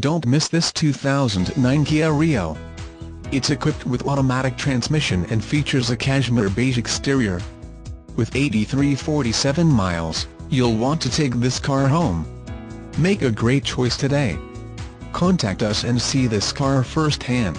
Don't miss this 2009 Kia Rio. It's equipped with automatic transmission and features a cashmere beige exterior. With 8347 miles, you'll want to take this car home. Make a great choice today. Contact us and see this car firsthand.